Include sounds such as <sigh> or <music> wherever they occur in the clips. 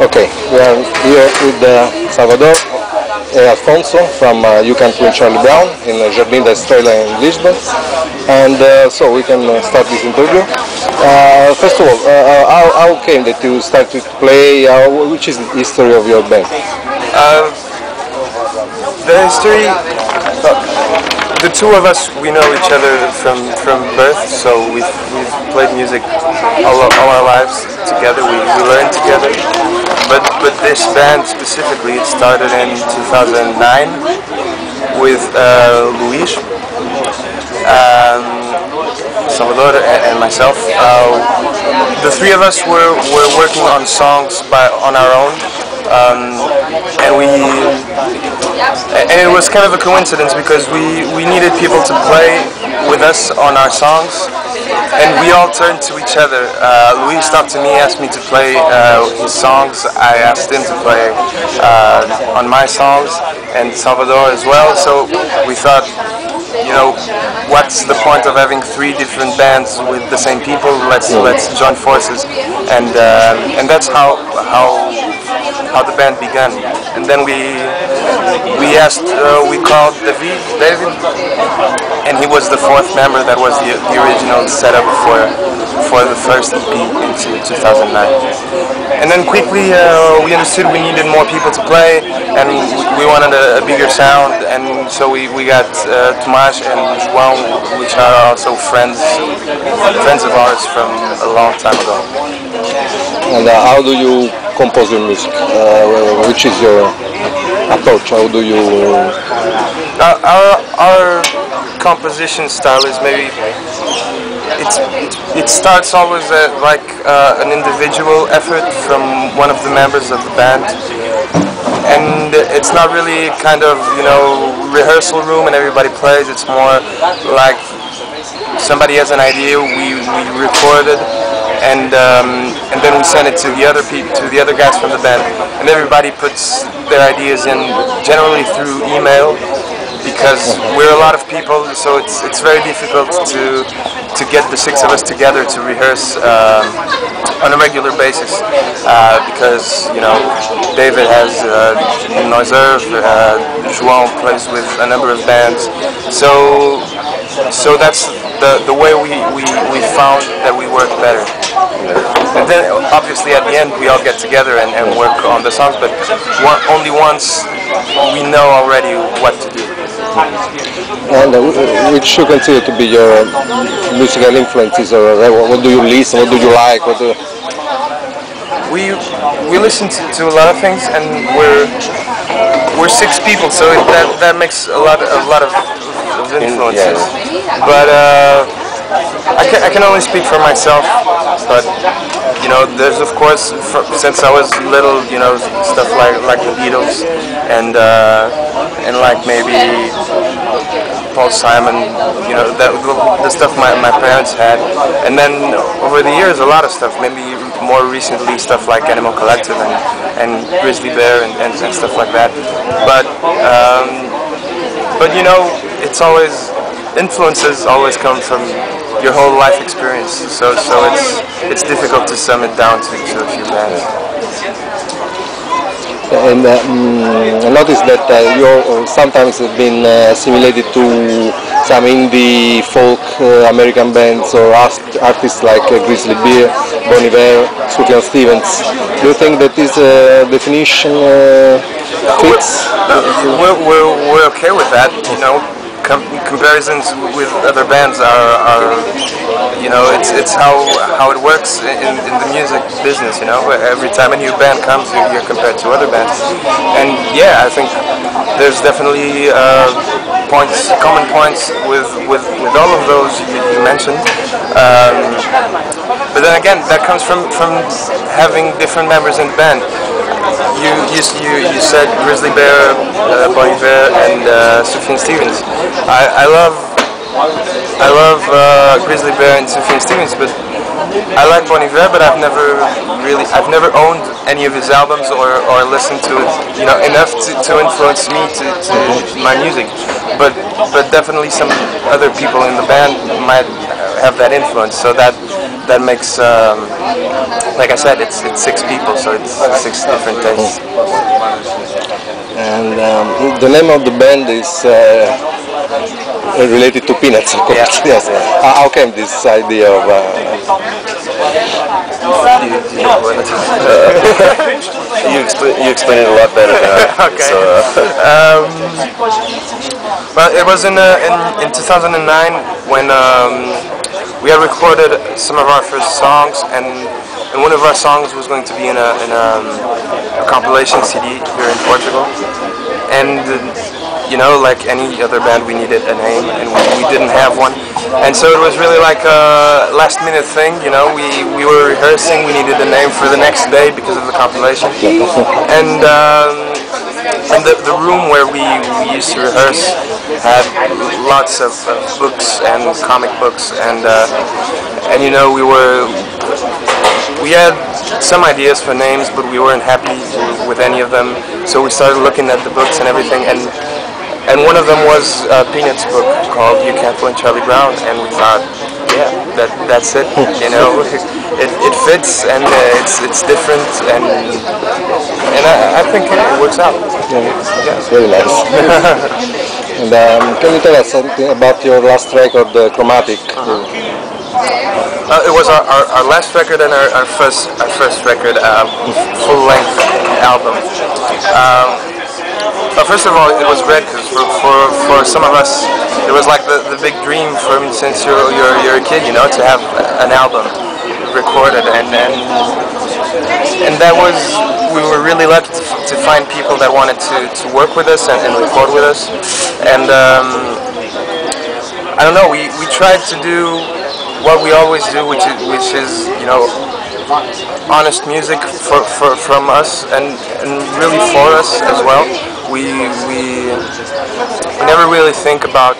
Okay, we are here with uh, Salvador and Alfonso from uh, You Can't Charlie Brown in uh, Jardim da Estrela in Lisbon. And uh, so we can uh, start this interview. Uh, first of all, uh, uh, how, how came that you started to play? Uh, which is the history of your band? Uh, the history, uh, the two of us, we know each other from, from birth, so we've, we've played music all, all our lives together, we, we learned together. But, but this band specifically, it started in 2009 with uh, Luis, um, Salvador, and, and myself. Uh, the three of us were, were working on songs by, on our own. Um, and we and it was kind of a coincidence because we, we needed people to play with us on our songs and we all turned to each other. Uh, Luis talked to me, asked me to play uh, his songs. I asked him to play uh, on my songs and Salvador as well. So we thought, you know, what's the point of having three different bands with the same people? Let's let's join forces, and uh, and that's how how how the band began. And then we we asked, uh, we called David, David, and he was the fourth member that was the, the original setup for for the first EP into 2009. And then quickly uh, we understood we needed more people to play, and we wanted a, a bigger sound, and so we, we got uh, Tomas and João, which are also friends friends of ours from a long time ago. And uh, how do you compose your music? Uh, which is your approach? How do you? Our, our, our composition style is maybe it's it starts always at like uh, an individual effort from one of the members of the band, and it's not really kind of you know rehearsal room and everybody plays. It's more like somebody has an idea, we, we record it, and um, and then we send it to the other people, to the other guys from the band, and everybody puts their ideas in generally through email because we're a lot of people, so it's it's very difficult to to get the six of us together to rehearse um, on a regular basis uh, because you know David has uh, Noiserv, uh, plays with a number of bands, so so that's the the way we, we, we found that we work better. And then obviously at the end we all get together and, and work on the songs, but one, only once we know already what to do. And uh, which you consider to be your musical influences, or uh, what do you listen? What do you like? What do we we listen to, to a lot of things, and we're we're six people, so it, that that makes a lot a lot of, influences. But uh, I can I can only speak for myself. But you know, there's of course since I was little, you know, stuff like like the Beatles and uh, and like maybe Paul Simon, you know, that the stuff my, my parents had, and then over the years a lot of stuff. Maybe more recently stuff like Animal Collective and, and Grizzly Bear and, and, and stuff like that. But um, but you know, it's always influences always come from your whole life experience. So so it's it's difficult to sum it down to, to a few bands. And uh, mm, I noticed that uh, you sometimes have been uh, assimilated to some indie folk uh, American bands or ast- artists like uh, Grizzly Bear, Bon Iver, Sufjan Stevens. Do you think that this uh, definition uh, fits? We're, we're, we're okay with that, you know. Com- comparisons with other bands are, are, you know, it's it's how how it works in, in the music business. You know, every time a new band comes, you're, compared to other bands, and yeah, I think there's definitely uh, points, common points with with, with all of those you, you mentioned. Um, but then again, that comes from from having different members in the band you you you, you said Grizzly Bear, uh, Bon Iver, and uh, Sufjan Stevens. I, I love I love uh, Grizzly Bear and Sufjan Stevens, but I like Bon Iver, but I've never really I've never owned any of his albums or, or listened to it, you know, enough to, to influence me to, to my music. But but definitely some other people in the band might have that influence. So that that makes, um, like I said, it's it's six people, so it's six different tastes. And um, the name of the band is uh, related to peanuts, of course. Yeah. Yes. Uh, how came this idea of? Uh, You explain you explain it a lot better than I. <laughs> Okay. So, uh, Well, it was in uh, in, in 2009 when um, we had recorded some of our first songs, and, and one of our songs was going to be in a, in a, um, a compilation CD here in Portugal. And you know, like any other band, we needed a name, and we, we didn't have one. And so it was really like a last minute thing. You know, we, we were rehearsing, we needed a name for the next day because of the compilation, and. Um, and the, the room where we, we used to rehearse had lots of, of books and comic books and uh, and you know we were we had some ideas for names but we weren't happy with any of them. So we started looking at the books and everything and and one of them was uh, Peanuts book called You Can't Blame Charlie Brown and we thought yeah that that's it you know it, it fits and uh, it's it's different and and I, I think it works out yeah, it's very nice. <laughs> and um, can you tell us something about your last record, the Chromatic? Uh, it was our, our, our last record and our, our first our first record, uh, full length album. Um, but first of all, it was great because for, for, for some of us, it was like the, the big dream from since you're, you're you're a kid, you know, to have an album recorded. And and and that was we were really lucky to, to find people that wanted to, to work with us and, and record with us. And um, I don't know we, we tried to do what we always do which is which is you know honest music for, for from us and, and really for us as well we we never really think about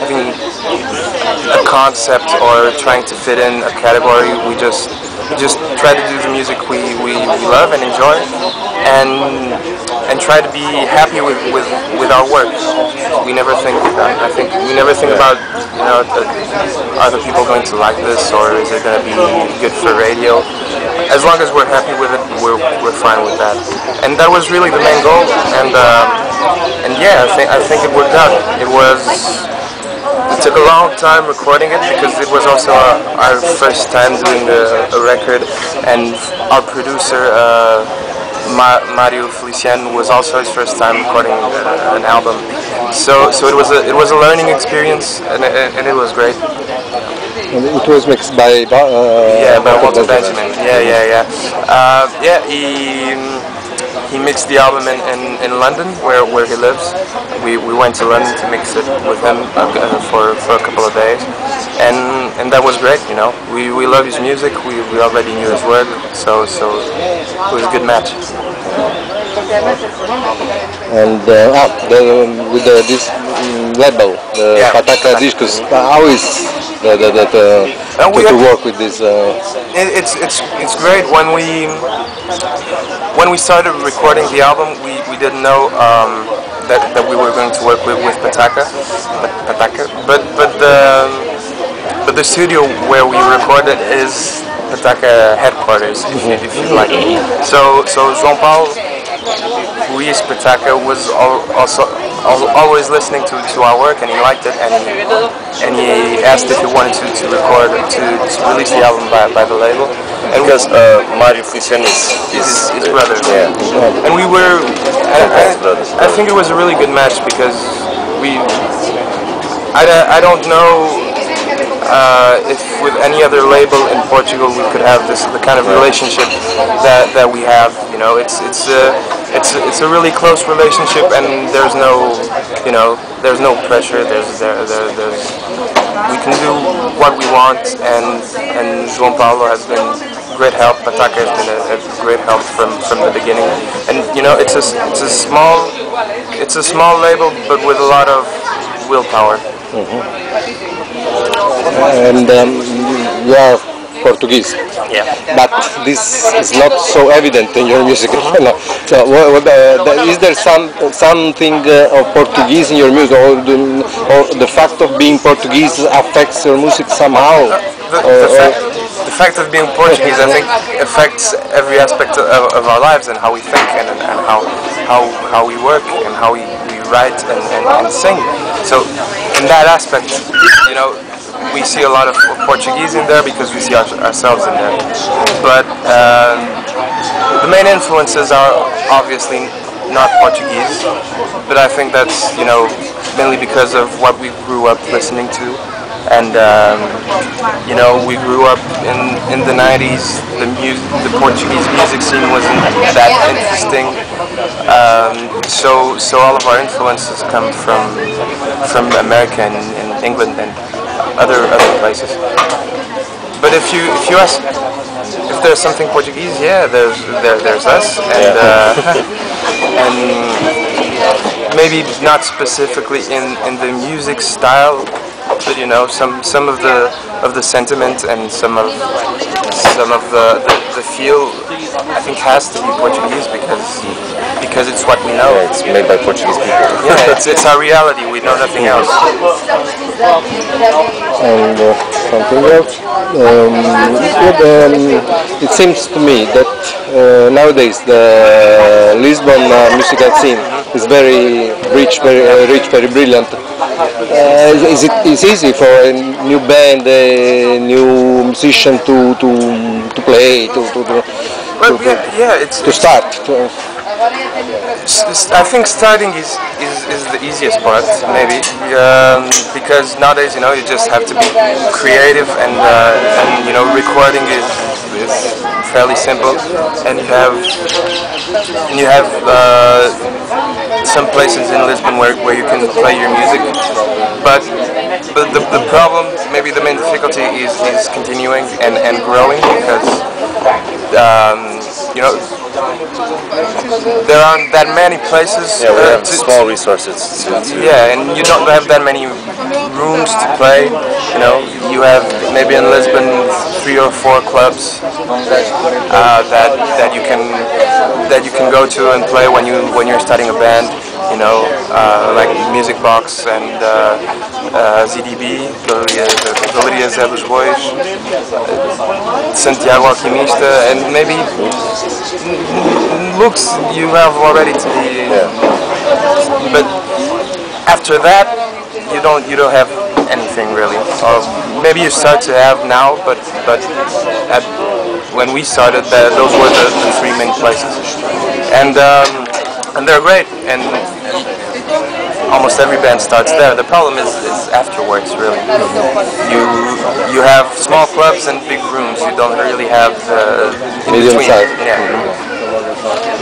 having a concept or trying to fit in a category. We just we just try to do the music we, we, we love and enjoy, and and try to be happy with, with, with our work. We never think I think we never think about you know are the people going to like this or is it going to be good for radio. As long as we're happy with it, we're, we're fine with that. And that was really the main goal. And uh, and yeah, I think I think it worked out. It was it took a long time recording it because it was also our, our first time doing a, a record and our producer uh, Ma- Mario Feliciano was also his first time recording uh, an album so so it was a it was a learning experience and, and, it was great it was mixed by uh, yeah by Walter Benjamin. Yeah yeah yeah. Uh, yeah he he mixed the album in, in, in London where, where he lives. We, we went to London to mix it with him uh, for, for a couple of days. And and that was great you know. We, we love his music. We, we already knew his work. So so it was a good match And uh, ah, the, with the, this mm, label, the Yeah. Pataca Discos, how is the, the, the, the Uh, to, we to have- work with this? Uh, it, it's it's it's great when we when we started recording the album we, we didn't know um, that, that we were going to work with, with Pataca but Pataca but but the but the studio where we recorded is Pataca headquarters if you, if you like so so João Paulo who is Pataca was al- also al- always listening to, to our work and he liked it and he, and he asked if he wanted to, to record to, to release the album by, by the label and because uh, Mario Feliciano is, is his, his brother Yeah. and we were I, I, I think it was a really good match because we I, don't- I don't know uh, if with any other label in Portugal we could have this the kind of relationship that, that we have. You know, it's it's a it's a, it's a really close relationship, and there's no you know there's no pressure. There's there, there there's we can do what we want, and and João Paulo has been great help. Pataca has been a, a great help from from the beginning, and you know it's a it's a small it's a small label, but with a lot of willpower. and um, are Portuguese, Yeah. but this is not so evident in your music. <laughs> no. So, what, what, uh, is there some something uh, of Portuguese in your music, or the, or the fact of being Portuguese affects your music somehow? the, Or- the, or- fact, the fact of being Portuguese, I think, affects every aspect of, of our lives and how we think and, and how, how, how we work and how we, we write and, and, and sing. So, in that aspect, you know, we see a lot of Portuguese in there because we see our, ourselves in there. But um, the main influences are obviously not Portuguese, but I think that's you know mainly because of what we grew up listening to, and um, you know we grew up in in the 90s. The music, the Portuguese music scene wasn't that interesting, um, so so all of our influences come from from America and, and England and other other places. But if you if you ask if there's something Portuguese, yeah, there's there, there's us, and uh, <laughs> <laughs> and maybe not specifically in, in the music style, but you know some some of the of the sentiment and some of some of the, the, the feel I think has to be Portuguese because because it's what we know. Yeah, it's made by Portuguese people. Yeah, it's, it's our reality. We know nothing else. and uh, something else. Um, it, um, it seems to me that uh, nowadays the Lisbon uh, musical scene is very rich, very uh, rich, very brilliant. Uh, is it is easy for a new band, a new musician to to, to play, to to, to, Well, to, yeah, yeah, it's, to start? To, S- s- I think starting is, is, is the easiest part, maybe, um, because nowadays, you know, you just have to be creative and, uh, and you know, recording is, is fairly simple, and you have you have uh, some places in Lisbon where, where you can play your music, but but the, the problem, maybe the main difficulty is, is continuing and, and growing because um, you know there aren't that many places Yeah, we uh, have to- small resources to, to yeah, and you don't have that many rooms to play. You know, you have maybe in Lisbon three or four clubs uh, that that you can that you can go to and play when you when you're starting a band. You know, uh, like Music Box and uh, uh, ZDB, Galeria, Zé dos Bois, Santiago Alquimista, and maybe Lux you have already to be but after that you don't you don't have anything really. Or maybe you start to have now but but at, when we started that, those were the, the three main places. And um, and they're great and almost every band starts there the problem is, is afterwards really you you have small clubs and big rooms you don't really have the Medium between. size. yeah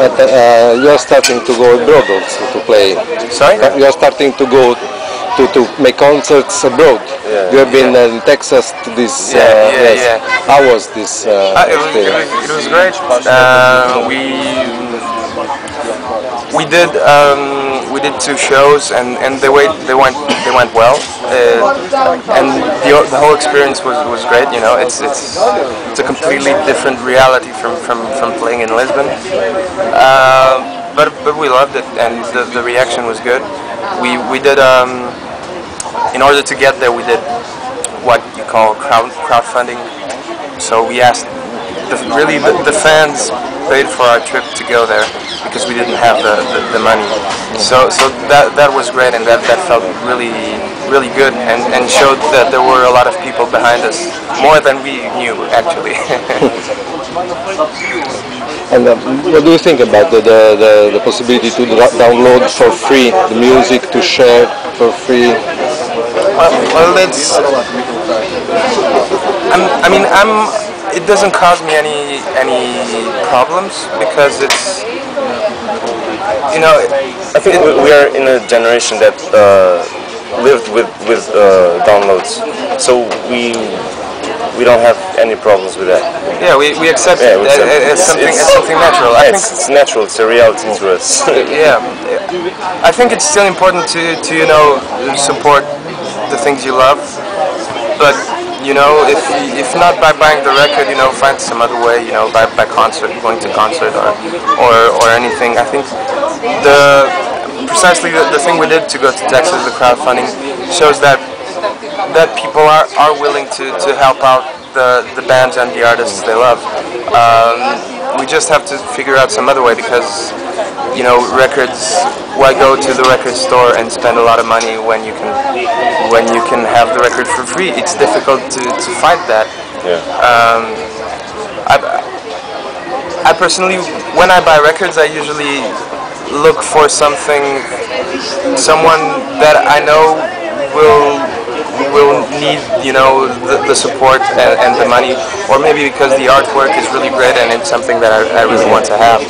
but uh, you are starting to go abroad also to play. sorry You are starting to go to, to make concerts abroad. Yeah. You have been in Texas to this. Yeah, uh, yeah, yes. yeah. How was this uh, Uh, it, was, it, was, it was great. Uh, we we did um, we did two shows and, and they went they went they went well uh, and the, the whole experience was, was great. You know, it's it's it's a completely different reality from, from, from playing in Lisbon. Uh, but but we loved it and the, the reaction was good. We we did um, in order to get there we did what you call crowd crowdfunding. So we asked the, really the, the fans paid for our trip to go there because we didn't have the, the, the money. So so that that was great and that, that felt really really good and, and showed that there were a lot of people behind us more than we knew actually. <laughs> And uh, what do you think about the, the, the, possibility to download for free the music to share for free? well, well it's I'm, I mean I'm it doesn't cause me any any problems because it's you know I think we, we are in a generation that uh, lived with with uh, downloads, so we we don't have any problems with that. Yeah, we, we accept Yeah, it we as, accept it. as It's- something, it's- as something natural. I Yeah, think, it's, it's natural. It's a reality to us. <laughs> yeah, I think it's still important to, to you know support the things you love, but you know if if not by buying the record, you know find some other way, you know by, by concert, going to concert or or, or anything. I think the precisely the, the thing we did to go to Texas, the crowdfunding, shows that that people are, are willing to, to help out the, the bands and the artists they love. Um, we just have to figure out some other way because you know records. Why go to the record store and spend a lot of money when you can when you can have the record for free? It's difficult to, to find that. Yeah. Um, I, I personally, when I buy records, I usually look for something, someone that I know will will need, you know, the, the support and, and the money, or maybe because the artwork is really great and it's something that I, I really want to have.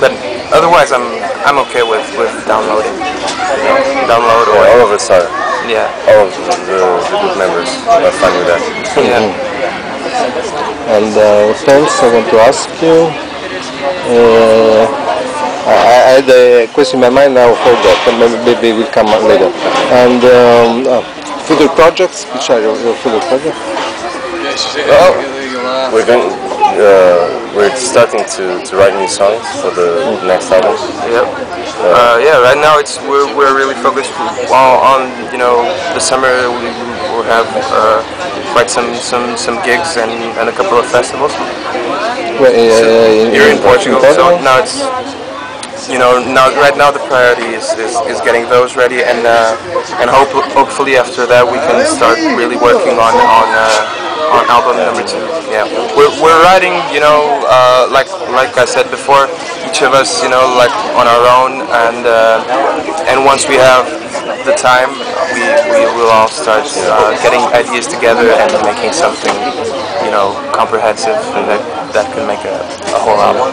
But otherwise, I'm I'm okay with, with downloading, you know, download or Yeah, all of us are. yeah, All of the, the, the group members are fine with that. yeah. And uh, what else I want to ask you? Uh, I, I had a question in my mind now, forgot, and maybe, maybe it will come up later. And um, uh, future projects, which are your, your future projects? We're going. Uh, we're starting to, to write new songs for the next album. Yep. Uh, yeah. Right now, it's we're, we're really focused on, on you know the summer. We will have uh, quite some, some, some gigs and, and a couple of festivals. Well, uh, Here in Portugal. So now it's you know now right now the priority is, is, is getting those ready and uh, and hope, hopefully after that we can start really working on on. Uh, on album number two, yeah, we're, we're writing, you know, uh, like like I said before, each of us, you know, like on our own, and uh, and once we have the time, we, we will all start uh, getting ideas together and making something, you know, comprehensive and that, that can make a, a whole album.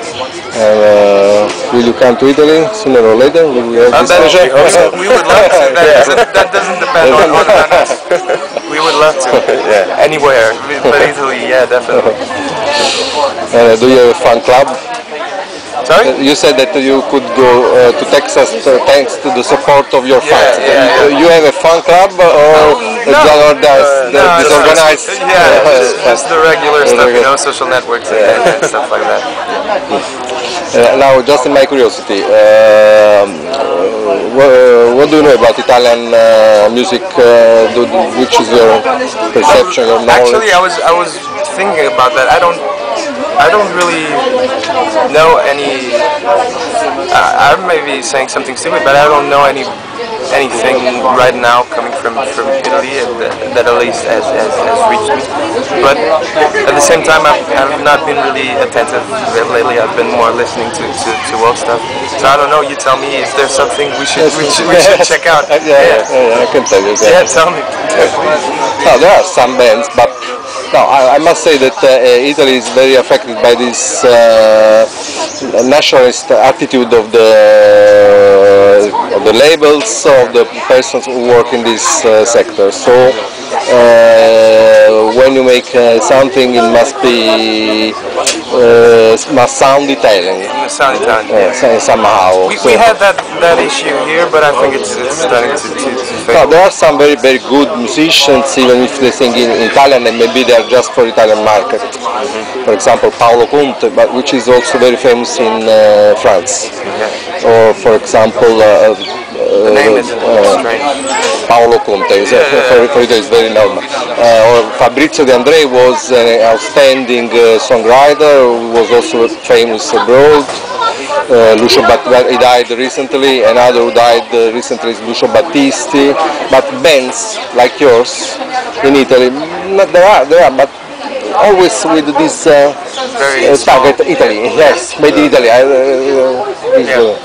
And, uh, will you come to Italy sooner or later? Will we have this pleasure? <laughs> we would love to. That, doesn't, that doesn't depend on, on <laughs> us. Would love to. <laughs> Yeah. Anywhere. But Italy, yeah, definitely. <laughs> Uh, do you have a fan club? Sorry? You said that you could go uh, to Texas uh, thanks to the support of your Yeah, fans. yeah, yeah. You, you have a fan club or No, or does uh, no, disorganized? just- <laughs> Yeah, just, just the regular stuff, you know, social networks and, and stuff like that. Uh, now, just in my curiosity, what, do you know about Italian uh, music? Uh, do, which is your perception, your knowledge? Actually, I was I was thinking about that. I don't I don't really know any. I, I may be saying something stupid, but I don't know any anything right now coming from from Italy that, at least has, has, has reached me. But at the same time, I've, I've not been really attentive lately. I've been more listening to, to, to world stuff. So I don't know. You tell me if there's something we should we should, we should check out. <laughs> yeah, yeah, yeah, I can tell you. Yeah, that. tell me. No, <laughs> there are some bands, but no, I, I must say that uh, Italy is very affected by this uh, nationalist attitude of the of the labels of the persons who work in this uh, sector. So uh, when you make uh, something, it must be uh, sound Italian Sound Italian. uh, so- somehow. We, So- had that, that issue here, but I think it's, it's starting to, to, to fade. No, there are some very very good musicians, even if they sing in Italian, and maybe they are just for Italian market. For example, Paolo Conte, but which is also very famous in uh, France. Or for example, uh, The name is uh, strange. Paolo Conte, is, Yeah, yeah, for, for Italy is very normal. Uh, or Fabrizio De André was an outstanding uh, songwriter, who was also famous abroad. Uh, Lucio Bat- he died recently, another who died uh, recently is Lucio Battisti. But bands like yours in Italy, there are, there are, but always with this uh, uh, target Italy. Yes, made in Italy. I, uh, uh,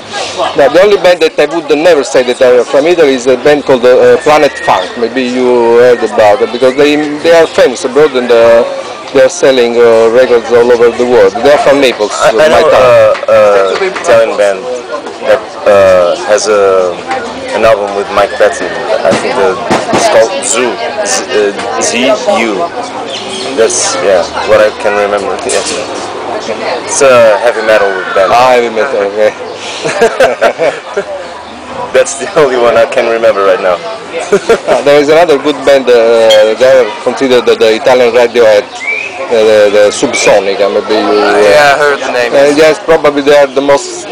now, the only band that I would never say that they are from Italy is a band called uh, Planet Funk. Maybe you heard about it because they they are famous abroad and uh, they are selling uh, records all over the world. They are from Naples, I, I my know uh, uh, Italian band that uh, has a an album with Mike Patton. I think the, it's called Zu. Z, uh, Z-U. That's yeah, what I can remember. Yes. It's a heavy metal band. Ah, heavy metal. Okay. <laughs> That's the only one I can remember right now. Ah, there is another good band. Uh, they are considered the, the Italian Radiohead, uh, the, the Subsonica. Maybe you. Uh, Yeah, I heard the name. Uh, yes, probably they are the most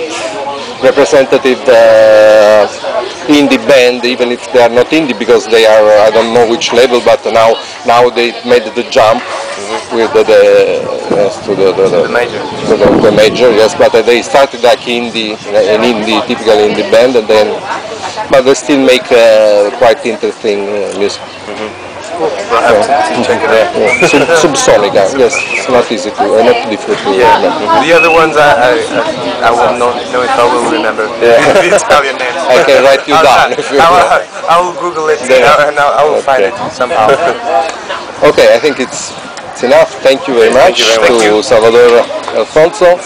representative uh, indie band, even if they are not indie because they are I don't know which level, but now now they made the jump with the, the yes, to the, the, The major. the, major yes, but they started like indie, an indie, typical indie band, and then but they still make uh, quite interesting uh, music. We'll have to, to check it out. Yeah. Sub, subsonica, yes, it's not easy to, uh, not difficult Yeah, the other ones I I, I, I will not know if I will remember <laughs> Yeah. <laughs> the Italian names. I can write you I'll, down I, if you I, will. I will Google it Yeah. and I, I will find it somehow. <laughs> Okay, I think it's, it's enough. Thank you very much you very to much. Salvador Alfonso.